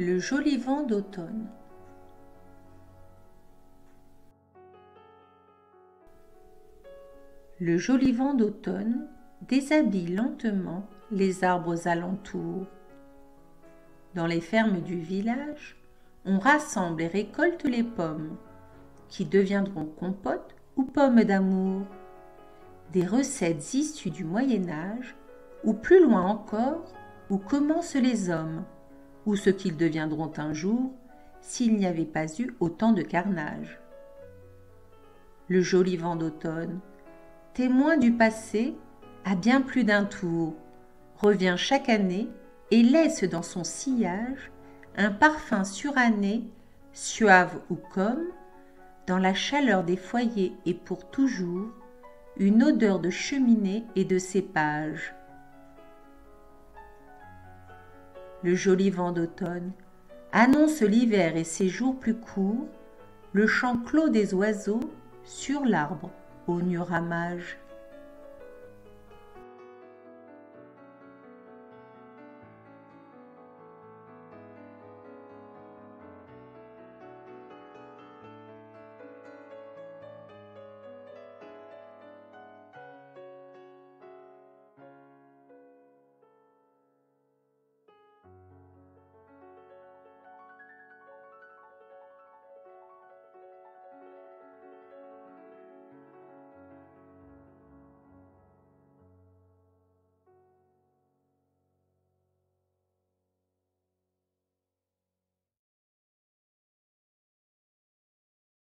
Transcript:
Le joli vent d'automne. Le joli vent d'automne déshabille lentement les arbres alentours. Dans les fermes du village, on rassemble et récolte les pommes, qui deviendront compotes ou pommes d'amour. Des recettes issues du Moyen Âge, ou plus loin encore, où commencent les hommes, ou ce qu'ils deviendront un jour s'il n'y avait pas eu autant de carnage. Le joli vent d'automne, témoin du passé, à bien plus d'un tour, revient chaque année et laisse dans son sillage un parfum suranné, suave ou comme, dans la chaleur des foyers et pour toujours, une odeur de cheminée et de cépage. Le joli vent d'automne annonce l'hiver et ses jours plus courts, le chant clos des oiseaux sur l'arbre au nu ramage.